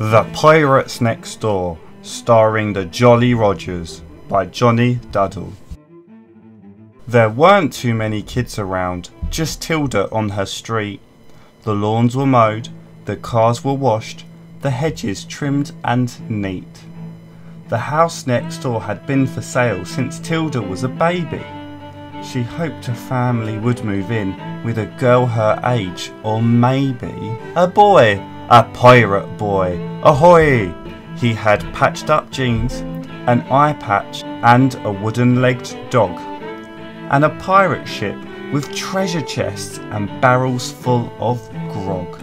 The Pirates Next Door, starring the Jolly Rogers by Jonny Duddle. There weren't too many kids around, just Tilda on her street. The lawns were mowed, the cars were washed, the hedges trimmed and neat. The house next door had been for sale since Tilda was a baby. She hoped a family would move in with a girl her age, or maybe a boy, a pirate boy. Ahoy! He had patched up jeans, an eye patch, and a wooden legged dog. And a pirate ship with treasure chests and barrels full of grog.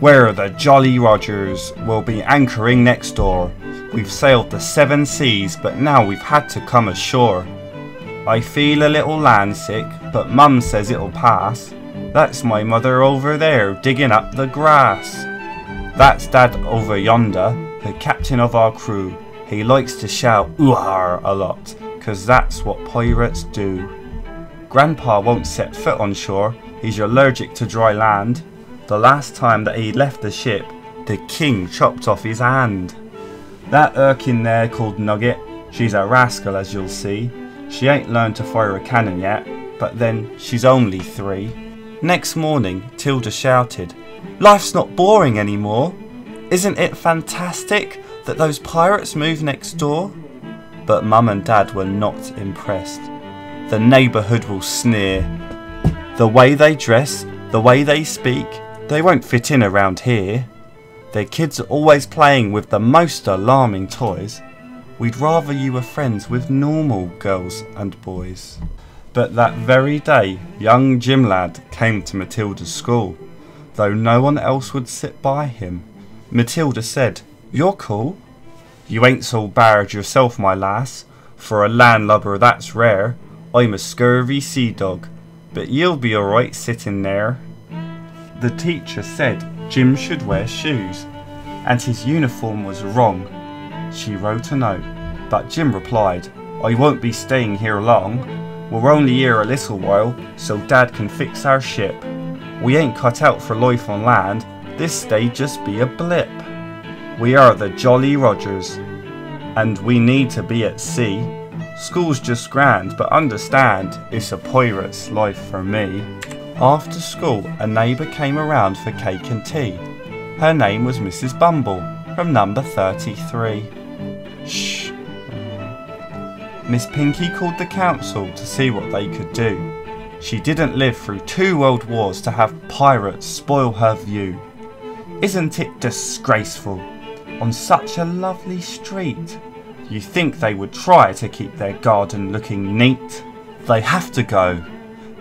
Where are the Jolly Rogers will be anchoring next door. We've sailed the seven seas, but now we've had to come ashore. I feel a little landsick, but Mum says it'll pass. That's my mother over there digging up the grass. That's Dad over yonder, the captain of our crew. He likes to shout ooh a lot, 'cause that's what pirates do. Grandpa won't set foot on shore, he's allergic to dry land. The last time that he left the ship, the king chopped off his hand. That Erkin there called Nugget, she's a rascal as you'll see. She ain't learned to fire a cannon yet, but then she's only three. Next morning, Tilda shouted, Life's not boring anymore. Isn't it fantastic that those pirates move next door? But Mum and Dad were not impressed. The neighbourhood will sneer. The way they dress, the way they speak, they won't fit in around here. Their kids are always playing with the most alarming toys. We'd rather you were friends with normal girls and boys. But that very day, young Jim Lad came to Matilda's school, though no one else would sit by him. Matilda said, You're cool. You ain't so bad yourself, my lass. For a landlubber that's rare. I'm a scurvy sea dog, but you'll be alright sitting there. The teacher said Jim should wear shoes, and his uniform was wrong she wrote a note, but Jim replied, I won't be staying here long. We're only here a little while, so Dad can fix our ship. We ain't cut out for life on land, this day just be a blip. We are the Jolly Rogers, and we need to be at sea. School's just grand, but understand, it's a pirate's life for me. After school, a neighbour came around for cake and tea. Her name was Mrs. Bumble, from number 33. Shh. Miss Pinky called the council to see what they could do. She didn't live through two world wars to have pirates spoil her view. Isn't it disgraceful? On such a lovely street. You think they would try to keep their garden looking neat? They have to go.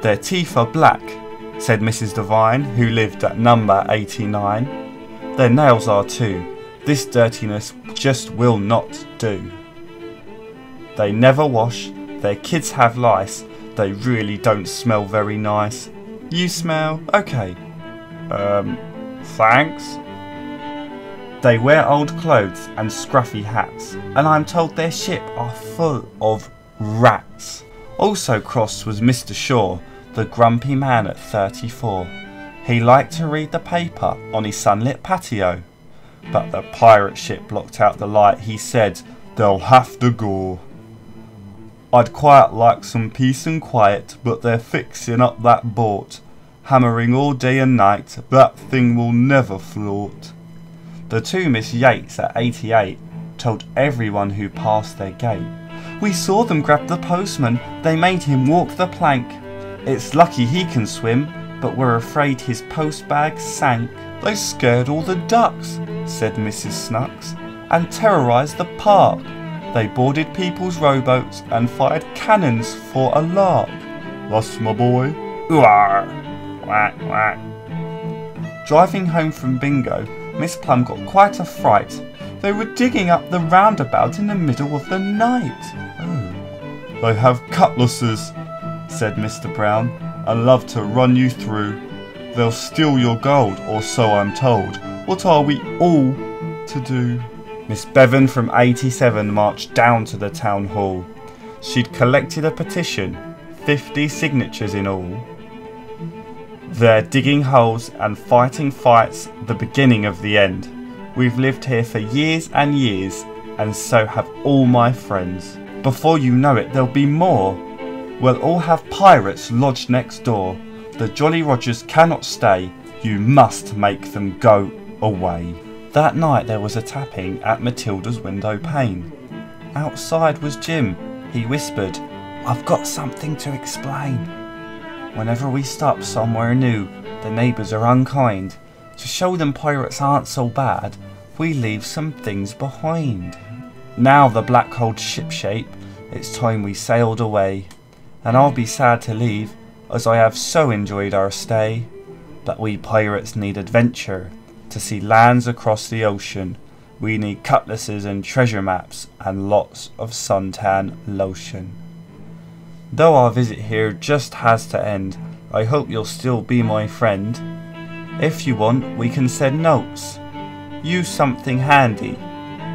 Their teeth are black, said Mrs. Devine, who lived at number 89. Their nails are too. This dirtiness just will not do. They never wash, their kids have lice, they really don't smell very nice. You smell okay. Um, thanks. They wear old clothes and scruffy hats, and I'm told their ship are full of rats. Also cross was Mr. Shaw, the grumpy man at 34. He liked to read the paper on his sunlit patio. But the pirate ship blocked out the light. He said, They'll have to go. I'd quite like some peace and quiet, but they're fixing up that boat. Hammering all day and night, that thing will never float. The two Miss Yates at 88 told everyone who passed their gate. We saw them grab the postman, they made him walk the plank. It's lucky he can swim, but we're afraid his post bag sank. They scared all the ducks, said Mrs. Snucks, and terrorised the park. They boarded people's rowboats and fired cannons for a lark. Thus, my boy. Ooh-ar! Whack, whack. Driving home from bingo, Miss Plum got quite a fright. They were digging up the roundabout in the middle of the night. Oh. They have cutlasses, said Mr. Brown, and love to run you through. They'll steal your gold, or so I'm told. What are we all to do? Miss Bevan from 87 marched down to the town hall. She'd collected a petition, 50 signatures in all. They're digging holes and fighting fights, the beginning of the end. We've lived here for years and years, and so have all my friends. Before you know it, there'll be more. We'll all have pirates lodged next door. The Jolly Rogers cannot stay. You must make them go away. That night there was a tapping at Matilda's window pane. Outside was Jim. He whispered, I've got something to explain. Whenever we stop somewhere new, the neighbours are unkind. To show them pirates aren't so bad, we leave some things behind. Now the black holds shipshape, it's time we sailed away. And I'll be sad to leave, as I have so enjoyed our stay. But we pirates need adventure, to see lands across the ocean. We need cutlasses and treasure maps, and lots of suntan lotion. Though our visit here just has to end, I hope you'll still be my friend. If you want, we can send notes. Use something handy,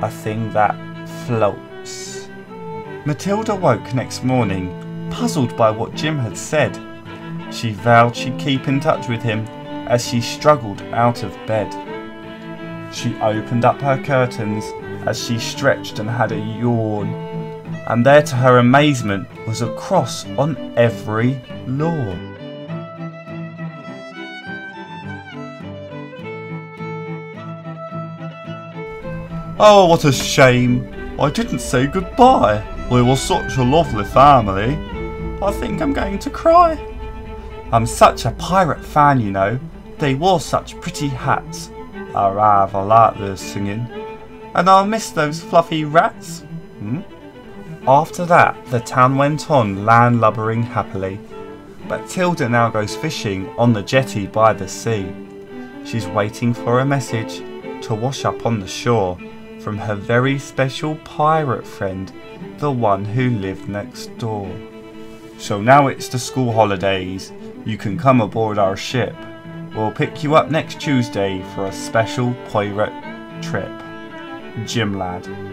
a thing that floats. Matilda woke next morning, puzzled by what Jim had said. She vowed she'd keep in touch with him as she struggled out of bed. She opened up her curtains as she stretched and had a yawn, and there to her amazement was a cross on every lawn. Oh, what a shame. I didn't say goodbye. We were such a lovely family. I think I'm going to cry. I'm such a pirate fan, you know. They wore such pretty hats. I rather like their singing. And I'll miss those fluffy rats. Hmm? After that, the town went on land lubbering happily. But Tilda now goes fishing on the jetty by the sea. She's waiting for a message to wash up on the shore from her very special pirate friend, the one who lived next door. So now it's the school holidays. You can come aboard our ship. We'll pick you up next Tuesday for a special pirate trip. Jim Lad.